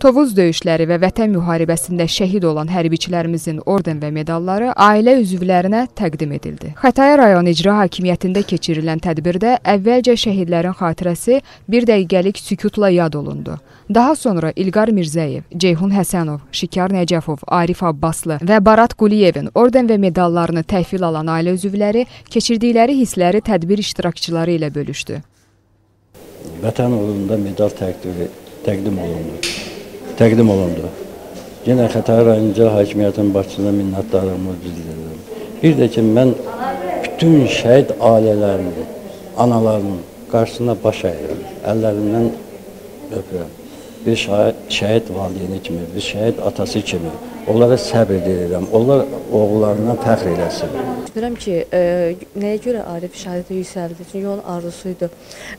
Tovuz döyüşləri və Vətən müharibəsində şəhid olan hərbiçilərimizin orden və medalları ailə üzvlərinə təqdim edildi. Xətai rayon icra hakimiyyətində keçirilən tədbirdə əvvəlcə şəhidlərin xatirəsi bir dəqiqəlik sükutla yad olundu. Daha sonra İlqar Mirzəyev, Ceyhun Həsənov, Şikar Nəcəfov, Arif Abbaslı və Barat Quliyevin orden və medallarını təhvil alan ailə üzvləri keçirdikləri hissləri tədbir iştirakçıları ilə bölüşdü. Vətən uğrunda medal təqdim, təqdim olundu. Təqdim olundu. Yenə Xətai rayon icra hakimiyyətinin başçısına minnətdarlığımı bildirirəm. Bir də ki, mən bütün şəhid ailələrinin, analarının qarşısına baş əyirəm, əllərindən öpürəm. Bir şəhid, valideyni kimi, bir şəhid atası kimi onlara səbr diləyirəm. Onlar oğullarına fəxr eləsin. Düşünürəm ki, e, nəyə görə Arif şəhadətə yüksəldi? Çünki onun arzusuydu.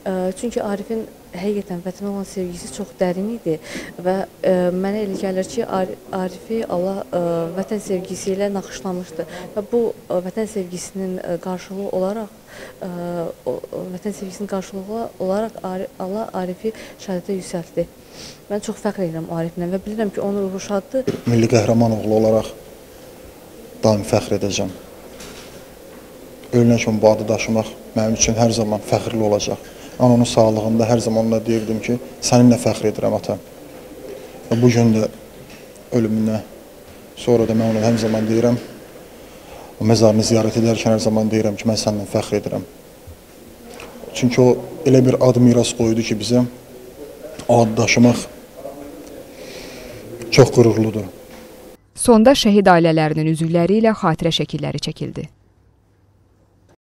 E, çünki Arifin həqiqətən vətənə olan sevgisi çox dərin idi və e, mənə elə gəlir ki, Ar Arifi Allah e, vətən sevgisi ilə naxışlamışdı və bu e, vətən sevgisinin e, qarşılığı olaraq e, o, vətən sevgisinin qarşılığı olaraq Ar Allah Arifi şəhadətə yüksəltdi. Mən çox fəxr edirəm Ariflə və bilirəm ki, onun ruhu şaddır. Milli qəhrəman oğlu olaraq daim fəxr edəcəm. Ölünə kimi bu adı daşımaq mənim üçün hər zaman fəxrli olacaq. Ananın sağlığında hər zaman ona deyirdim ki, səninlə fəxr edirəm ata. Və bu gün də ölümünə sonra da mən ona hər zaman deyirəm, o məzarını ziyarət edərkən hər zaman deyirəm ki, mən səninlə fəxr edirəm. Çünki o elə bir ad miras qoydu ki, bizə o adı daşımaq çox qürurludur. Sonda şəhid ailələrinin üzvləri ilə xatirə şəkilləri çəkildi.